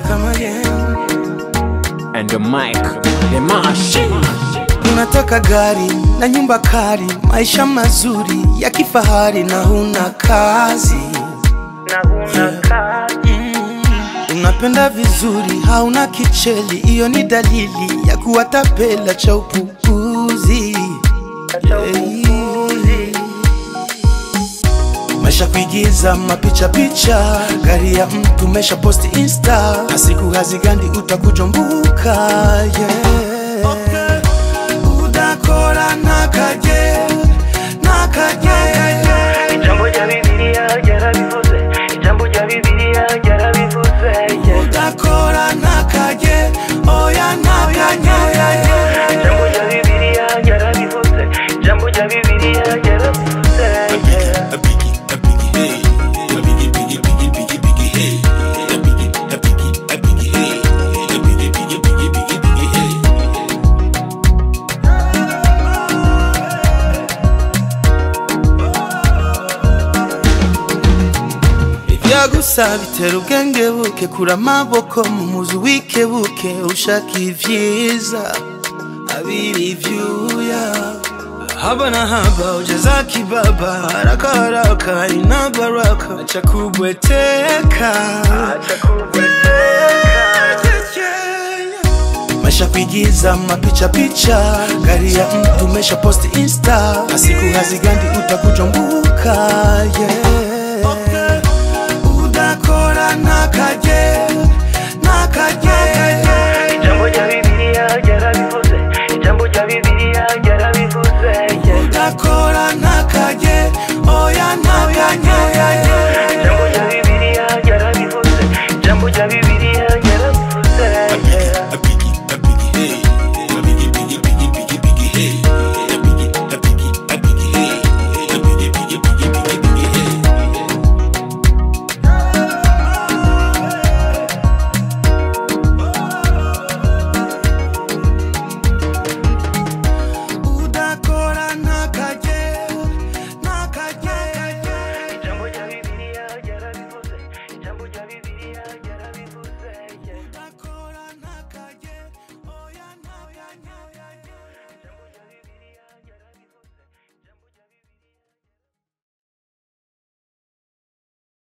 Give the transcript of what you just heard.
kama And the mic, the machine. Unataka gari na nyumba kari, maisha mazuri ya kifahari na huna kazi, na huna kazi. Mm-hmm. Unapenda vizuri, hauna kicheli, hiyo ni dalili ya kuwatapela cha upukuzi. Yeah. Maisha kuigiza mapicha picha, gari ya mtu mesha posti insta, na siku hazigandi utakujombuka yeah. udakora nakaje nakaje ijambo rya bibiliya ryarabivuze ijambo rya bibiliya ryarabivuze yeah. udakora nakaje oya nakaje ijambo rya bibiliya ryarabivuze ijambo rya bibiliya ibyagusa bitera ubwenge buke kura amaboko mu muzi wikebuke ushaka ivyiza. Abiri vyuya. Haba na haba ujeza kibaba haraka haraka ina baraka acha kubweteka maisha kuigiza mapicha picha. Gari ya mtu mesha post insta. Na siku hazigandi utakujombuka yeah. bibiliya yarabivuze udakora ntakajye oya ntakajye